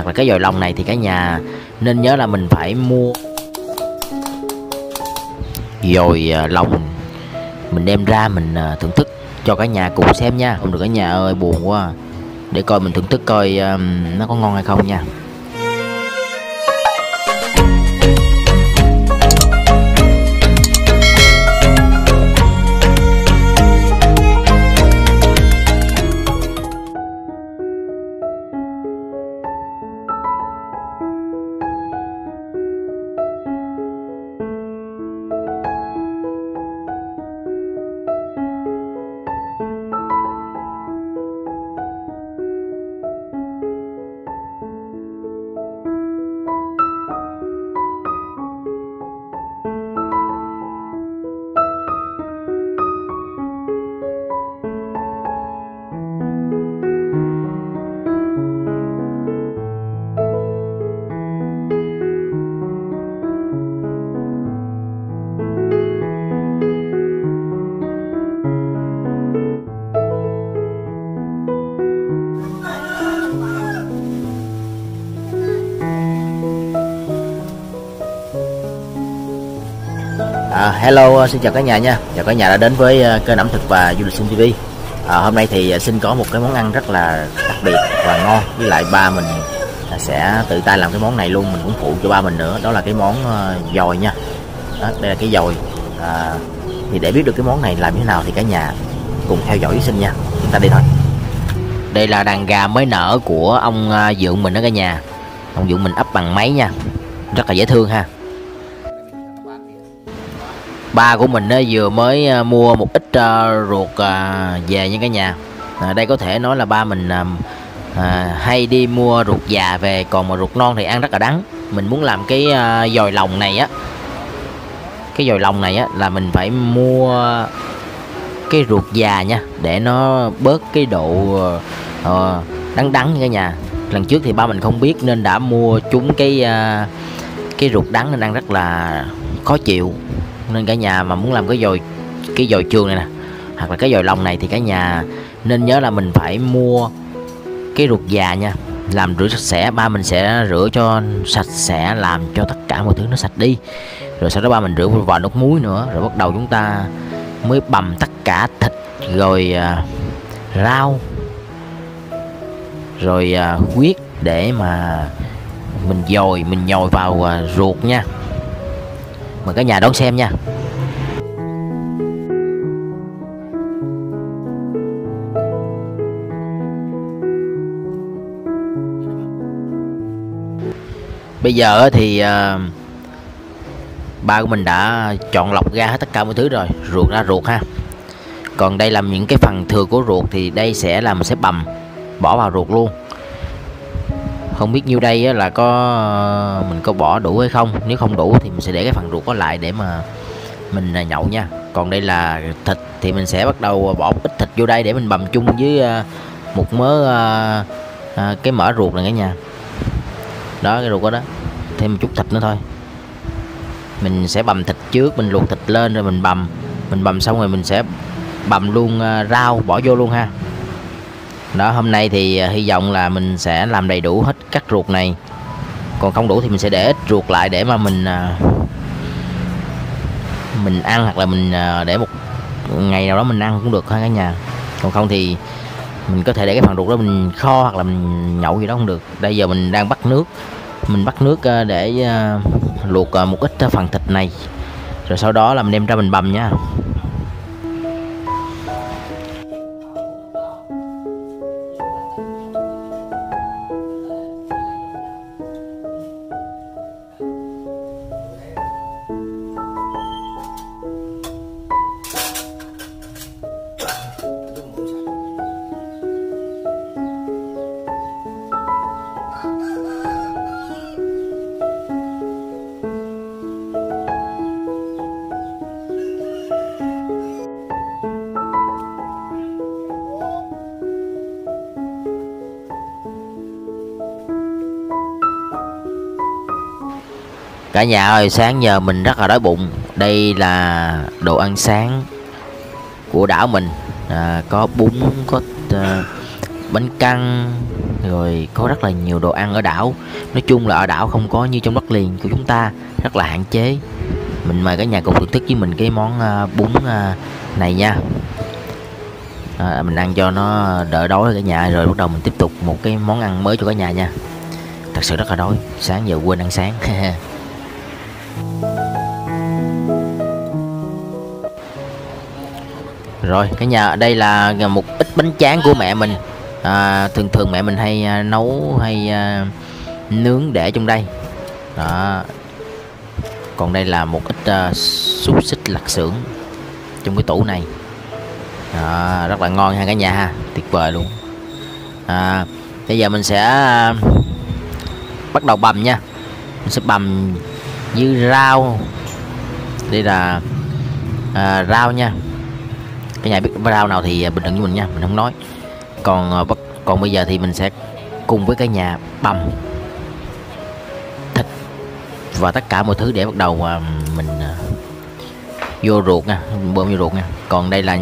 hoặc là cái dòi lông này thì cả nhà nên nhớ là mình phải mua dòi à, lông. Mình đem ra mình à, thưởng thức cho cả nhà cùng xem nha. Không được cả nhà ơi buồn quá à. để coi mình thưởng thức coi um, nó có ngon hay không nha. Hello, ờ, xin chào cả nhà nha. Chào cả nhà đã đến với ờ, kênh ẩm thực và du lịch Sinh TV à, ờ, Hôm nay thì xin có một cái món ăn rất là đặc biệt và ngon. Với lại ba mình sẽ tự tay làm cái món này luôn. Mình cũng phụ cho ba mình nữa. Đó là cái món dồi nha. Đó, Đây là cái dồi à, Thì để biết được cái món này làm như thế nào thì cả nhà cùng theo dõi với sinh nha. Chúng ta đi thôi. Đây là đàn gà mới nở của ông Dượng mình đó cả nhà. Ông Dượng mình ấp bằng máy nha. Rất là dễ thương ha ba của mình á, vừa mới à, mua một ít uh, ruột uh, về nha cả nhà. À, đây có thể nói là ba mình uh, uh, hay đi mua ruột già về còn mà ruột non thì ăn rất là đắng. Mình muốn làm cái uh, dòi lòng này á. Cái dòi lòng này á là mình phải mua cái ruột già nha để nó bớt cái độ uh, đắng đắng nha cả nhà. Lần trước thì ba mình không biết nên đã mua chúng cái uh, cái ruột đắng nên ăn rất là khó chịu nên cả nhà mà muốn làm cái dồi cái dồi trường này nè hoặc là cái dồi lòng này thì cả nhà nên nhớ là mình phải mua cái ruột già nha. Làm rửa sạch sẽ ba mình sẽ rửa cho sạch sẽ làm cho tất cả mọi thứ nó sạch đi. Rồi sau đó ba mình rửa vào nước muối nữa rồi bắt đầu chúng ta mới bầm tất cả thịt rồi à, rau rồi à, huyết để mà mình dồi mình nhồi vào à, ruột nha mời cả nhà đón xem nha. Bây giờ thì uh, ba của mình đã chọn lọc ra hết tất cả mọi thứ rồi ruột ra ruột ha. Còn đây là những cái phần thừa của ruột thì đây sẽ là mình sẽ bầm bỏ vào ruột luôn không biết nhiêu đây là có ờ, mình có bỏ đủ hay không. Nếu không đủ thì mình sẽ để cái phần ruột có lại để mà mình à, nhậu nha. Còn đây là thịt thì mình sẽ bắt đầu à, bỏ ít thịt vô đây để mình bầm chung với à, một mớ cái mỡ ruột này cả nhà. Đó, cái ruột đó đó. Thêm một chút thịt nữa thôi. Mình sẽ bầm thịt trước, mình luộc thịt lên rồi mình bầm mình bầm xong rồi mình sẽ bầm luôn rau, bỏ vô luôn ha đó, hôm nay thì à, hy vọng là mình sẽ làm đầy đủ hết các ruột này. Còn không đủ thì mình sẽ để ít ruột lại để mà mình à, mình ăn hoặc là mình à, để một ngày nào đó mình ăn cũng được ha cả nhà. Còn không thì mình có thể để cái phần ruột đó mình kho hoặc là mình nhậu gì đó không được. Bây giờ mình đang bắt nước. Mình bắt nước để luộc một ít phần thịt này. Rồi sau đó là mình đem ra mình bầm nha. Cả nhà ơi sáng giờ mình rất là đói bụng. Đây là đồ ăn sáng của đảo mình. À, có bún có uh, bánh căn rồi có rất là nhiều đồ ăn ở đảo. Nói chung là ở đảo không có như trong đất liền của chúng ta rất là hạn chế. Mình mời cả nhà cùng thưởng thức với mình cái món uh, bún uh, này nha. À, mình ăn cho nó đỡ đói cả nhà. Rồi bắt đầu mình tiếp tục một cái món ăn mới cho cả nhà nha. Thật sự rất là đói. Sáng giờ quên ăn sáng. rồi cả nhà đây là một ít bánh tráng của mẹ mình. À, thường thường mẹ mình hay à, nấu hay à, nướng để trong đây. Đó. Còn đây là một ít à, xúc xích lặt xưởng trong cái tủ này. Đó, rất là ngon ha cả nhà ha tuyệt vời luôn. À, bây giờ mình sẽ à, bắt đầu bầm nha. Mình sẽ bầm như rau. Đây là à, rau nha cái nhà biết rau nào thì à, bình luận với mình nha mình không nói. Còn à, bất còn bây giờ thì mình sẽ cùng với cái nhà băm thịt và tất cả mọi thứ để bắt đầu à, mình vô ruột nha bơm vô ruột nha. Còn đây là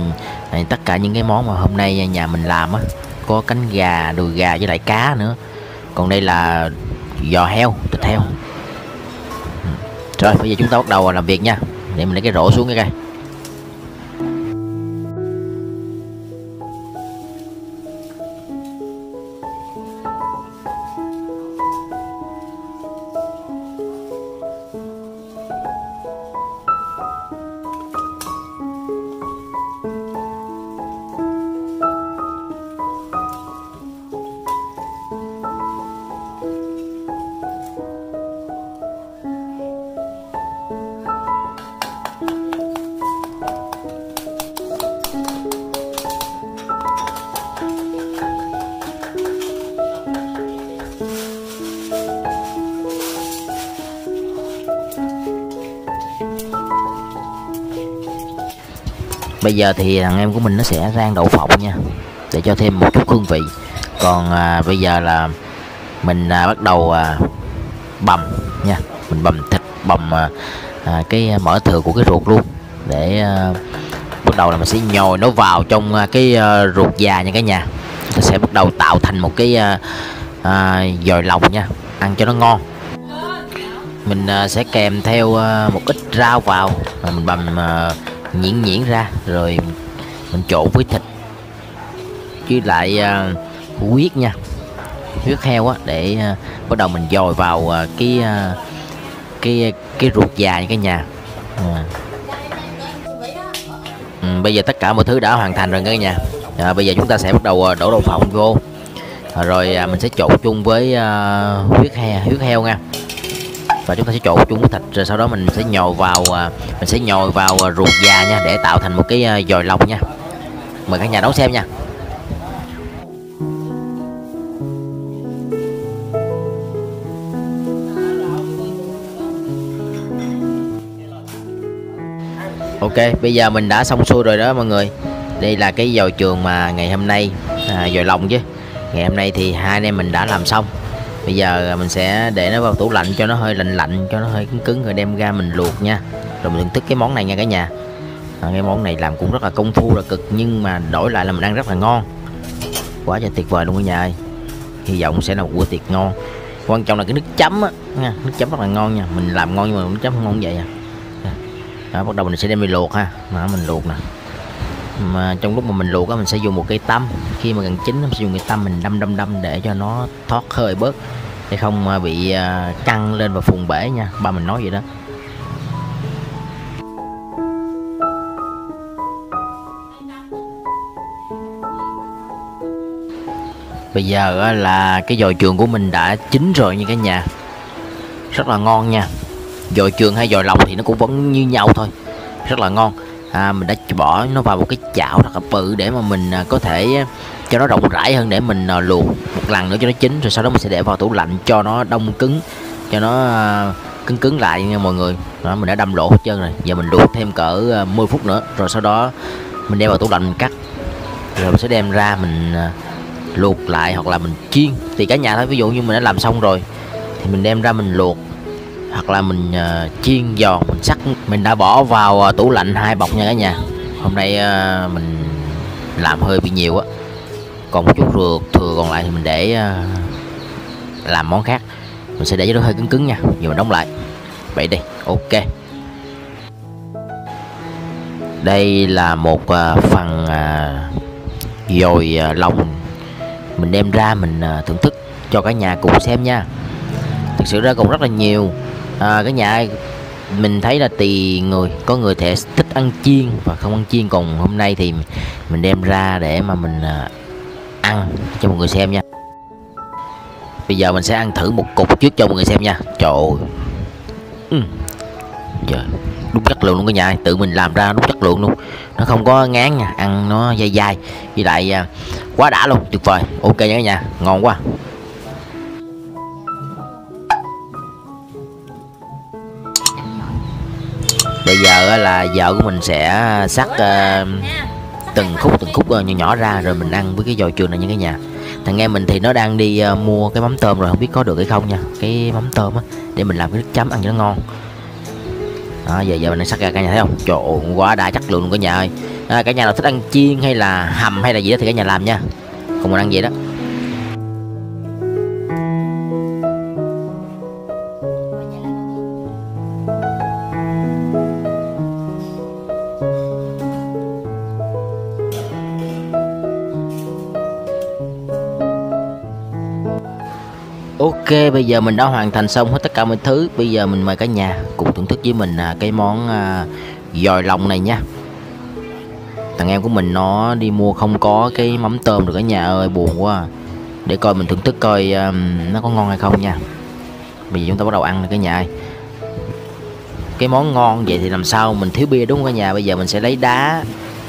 này, tất cả những cái món mà hôm nay nhà mình làm á có cánh gà đùi gà với lại cá nữa. Còn đây là giò heo thịt heo. Rồi bây giờ chúng ta bắt đầu làm việc nha để mình lấy cái rổ xuống cái cây bây giờ thì thằng em của mình nó sẽ rang đậu phộng nha để cho thêm một chút hương vị. Còn à, bây giờ là mình à, bắt đầu à, bầm nha. Mình bầm thịt bầm à, à, cái à, mỡ thừa của cái ruột luôn. Để à, bắt đầu là mình sẽ nhồi nó vào trong à, cái à, ruột già nha cả nhà. Mình sẽ bắt đầu tạo thành một cái à, à, dồi lòng nha. Ăn cho nó ngon. Mình à, sẽ kèm theo à, một ít rau vào. Mình bầm à, nhuyễn nhuyễn ra rồi mình trộn với thịt. Với lại uh, huyết nha. Huyết heo á để uh, bắt đầu mình dồi vào uh, cái uh, cái cái ruột già như cái nhà. À. ừ, bây giờ tất cả mọi thứ đã hoàn thành rồi cả nhà. À, bây giờ chúng ta sẽ bắt đầu đổ đậu phộng vô. À, rồi à, mình sẽ trộn chung với uh, huyết heo huyết heo nha và chúng ta sẽ trộn chung với thịt rồi sau đó mình sẽ nhồi vào à, mình sẽ nhồi vào à, ruột già nha để tạo thành một cái à, dòi lòng nha. Mời cả nhà đón xem nha. Ok, bây giờ mình đã xong xuôi rồi đó mọi người. Đây là cái dồi trường mà ngày hôm nay à, Dồi lòng chứ. Ngày hôm nay thì hai anh em mình đã làm xong bây giờ mình sẽ để nó vào tủ lạnh cho nó hơi lạnh lạnh cho nó hơi cứng cứng rồi đem ra mình luộc nha. Rồi mình thưởng thức cái món này nha cả nhà. À, cái món này làm cũng rất là công phu là cực nhưng mà đổi lại là mình ăn rất là ngon. Quá trời tuyệt vời luôn cả nhà ơi. Hy vọng sẽ là một bữa tiệc ngon. Quan trọng là cái nước chấm á nha nước chấm rất là ngon nha. Mình làm ngon nhưng mà nước chấm không ngon vậy à. Đó, bắt đầu mình sẽ đem đi luộc ha. Đó, mình luộc nè mà trong lúc mà mình luộc á, mình sẽ dùng một cây tăm. Khi mà gần chín mình sẽ dùng cây tăm mình đâm đâm đâm để cho nó thoát hơi bớt. Để không à, bị à, căng lên và phùng bể nha. Ba mình nói vậy đó. Bây giờ là cái dồi trường của mình đã chín rồi như cái nhà. Rất là ngon nha. Dồi trường hay dồi lòng thì nó cũng vẫn như nhau thôi. Rất là ngon à, mình đã bỏ nó vào một cái chảo thật là bự để mà mình à, có thể à, cho nó rộng rãi hơn để mình à, luộc một lần nữa cho nó chín rồi sau đó mình sẽ để vào tủ lạnh cho nó đông cứng cho nó cứng cứng lại nha mọi người. Đó mình đã đâm lỗ hết trơn rồi. Giờ mình luộc thêm cỡ 10 phút nữa rồi sau đó mình đem vào tủ lạnh mình cắt. Rồi mình sẽ đem ra mình luộc lại hoặc là mình chiên. Thì cả nhà thôi ví dụ như mình đã làm xong rồi thì mình đem ra mình luộc hoặc là mình uh, chiên giòn mình sắc mình đã bỏ vào uh, tủ lạnh hai bọc nha cả nhà. Hôm nay uh, mình làm hơi bị nhiều á. Còn một chút ruột thừa còn lại thì mình để uh, làm món khác. Mình sẽ để cho nó hơi cứng cứng nha. Giờ mình đóng lại. Vậy đi. Ok. Đây là một uh, phần uh, dồi uh, lòng. Mình đem ra mình uh, thưởng thức cho cả nhà cùng xem nha. Thực sự ra còn rất là nhiều à, cái nhà mình thấy là tùy người có người thể thích ăn chiên và không ăn chiên. Còn hôm nay thì mình đem ra để mà mình à, ăn cho mọi người xem nha. Bây giờ mình sẽ ăn thử một cục trước cho mọi người xem nha. Trời ơi. Ừ. trời đúng chất lượng luôn cả nhà tự mình làm ra đúng chất lượng luôn. Nó không có ngán nha ăn nó dai dai. Với lại à, quá đã luôn tuyệt vời. Ok nha cả nhà ngon quá. Bây giờ là vợ của mình sẽ sắc uh, ờ, từng khúc từng khúc ờ, nhỏ nhỏ ra rồi mình ăn với cái dồi trường này như cái nhà. Thằng em mình thì nó đang đi uh, mua cái mắm tôm rồi không biết có được hay không nha. Cái mắm tôm á để mình làm cái nước chấm ăn cho nó ngon. Đó giờ giờ mình sắc ra cả nhà thấy không? Trời ơi, quá đã chất lượng luôn cả nhà ơi. À, cả nhà nào thích ăn chiên hay là hầm hay là gì đó thì cả nhà làm nha. Còn mình ăn vậy đó. Bây giờ mình đã hoàn thành xong hết tất cả mọi thứ. Bây giờ mình mời cả nhà cùng thưởng thức với mình à, cái món giòi dòi lòng này nha. Thằng em của mình nó đi mua không có cái mắm tôm được cả nhà ơi buồn quá à. Để coi mình thưởng thức coi um, nó có ngon hay không nha. Bây giờ chúng ta bắt đầu ăn rồi cả nhà ơi. Cái món ngon vậy thì làm sao? Mình thiếu bia đúng không cả nhà? Bây giờ mình sẽ lấy đá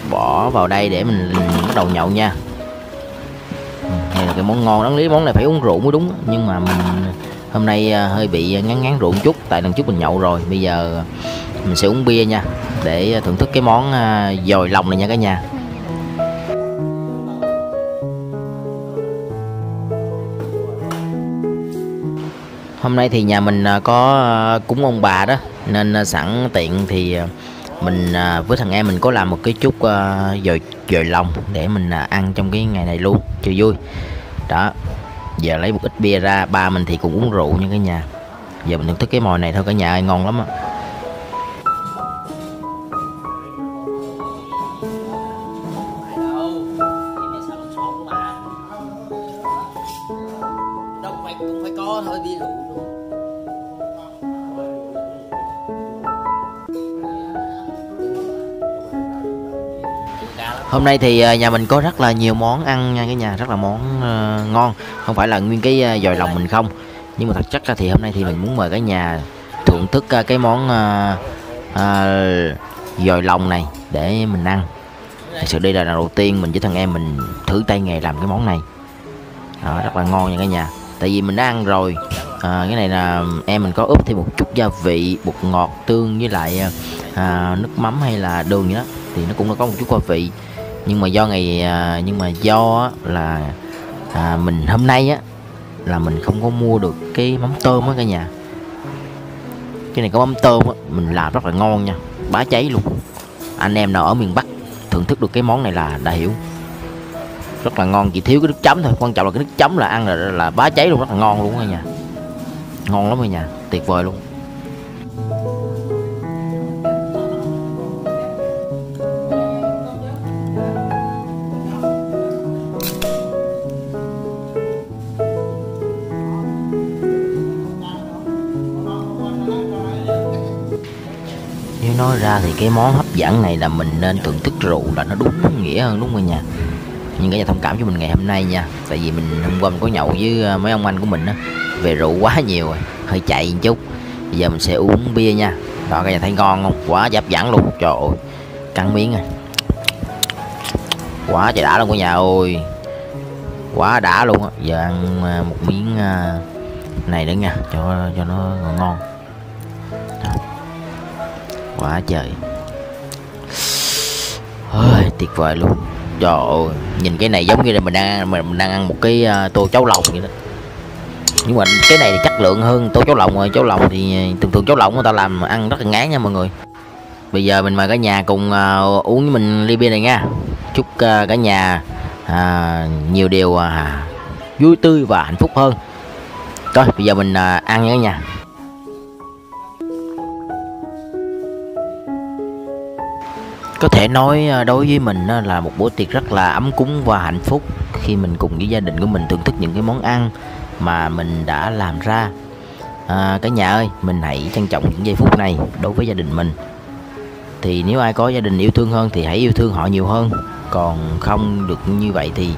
bỏ vào đây để mình bắt đầu nhậu nha cái món ngon, đáng lý món này phải uống rượu mới đúng. Nhưng mà mình, hôm nay à, hơi bị à, ngắn ngắn rượu một chút, tại lần trước mình nhậu rồi. Bây giờ mình sẽ uống bia nha, để thưởng thức cái món à, dồi lòng này nha cả nhà. Hôm nay thì nhà mình có cúng ông bà đó, nên sẵn tiện thì mình với thằng em mình có làm một cái chút dồi dồi lòng để mình ăn trong cái ngày này luôn, cho vui đó. Giờ lấy một ít bia ra, ba mình thì cũng uống rượu như cả nhà. Giờ mình thưởng thức cái mồi này thôi cả nhà ơi, ngon lắm á. Hôm nay thì à, nhà mình có rất là nhiều món ăn nha cái nhà rất là món uh, ngon. Không phải là nguyên cái à, dòi lòng mình không. Nhưng mà thật chất ra thì hôm nay thì mình muốn mời cả nhà thưởng thức uh, cái món uh, uh, dòi lòng này để mình ăn. Thật sự đây là lần đầu tiên mình với thằng em mình thử tay nghề làm cái món này. Đó, rất là ngon nha cả nhà. Tại vì mình đã ăn rồi. À, cái này là em mình có ướp thêm một chút gia vị bột ngọt tương với lại à, nước mắm hay là đường gì đó. Thì nó cũng có một chút gia vị nhưng mà do ngày à, nhưng mà do là à, mình hôm nay á là mình không có mua được cái mắm tôm á cả nhà. Cái này có mắm tôm á mình làm rất là ngon nha bá cháy luôn. Anh em nào ở miền bắc thưởng thức được cái món này là đã hiểu. Rất là ngon chỉ thiếu cái nước chấm thôi quan trọng là cái nước chấm là ăn là là bá cháy luôn rất là ngon luôn cả nhà. Ngon lắm cả nhà tuyệt vời luôn. Nếu nói ra thì cái món hấp dẫn này là mình nên thưởng thức rượu là nó đúng nghĩa hơn, đúng không nha? Nhưng cả nhà thông cảm cho mình ngày hôm nay nha, tại vì mình hôm qua mình có nhậu với à, mấy ông anh của mình á, về rượu quá nhiều rồi, hơi chạy một chút. Bây giờ mình sẽ uống bia nha. Đó cả nhà thấy ngon không? Quá hấp dẫn luôn. Trời ơi cắn miếng rồi quá trời đã luôn cả nhà ơi. Quá đã luôn á. Giờ ăn à, một miếng này nữa nha, cho cho nó ngon quá trời. Ôi, tuyệt vời luôn. Trời ơi nhìn cái này giống như là mình đang mình, mình đang ăn một cái ờ, tô cháo lòng vậy đó. Nhưng mà cái này thì chất lượng hơn tô cháo lòng rồi. Cháo lòng thì thường thường cháo lòng người ta làm ăn rất là ngán nha mọi người. Bây giờ mình mời cả nhà cùng uh, uống với mình ly bia này nha. Chúc uh, cả nhà uh, nhiều điều uh, vui tươi và hạnh phúc hơn. Thôi bây giờ mình uh, ăn nha cả nhà. Có thể nói à, đối với mình à, là một bữa tiệc rất là ấm cúng và hạnh phúc. Khi mình cùng với gia đình của mình thưởng thức những cái món ăn mà mình đã làm ra. À, cả nhà ơi mình hãy trân trọng những giây phút này đối với gia đình mình. Thì nếu ai có gia đình yêu thương hơn thì hãy yêu thương họ nhiều hơn. Còn không được như vậy thì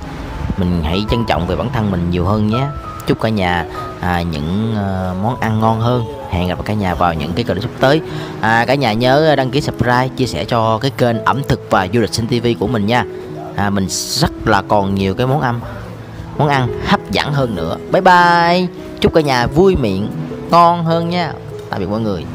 mình hãy trân trọng về bản thân mình nhiều hơn nhé. Chúc cả nhà à, những à, món ăn ngon hơn hẹn gặp cả nhà vào những cái clip sắp tới. À, cả nhà nhớ à, đăng ký subscribe chia sẻ cho cái kênh ẩm thực và du lịch sinh tv của mình nha. À, mình rất là còn nhiều cái món ăn món ăn hấp dẫn hơn nữa. Bye bye. Chúc cả nhà vui miệng ngon hơn nha. Tạm biệt mọi người.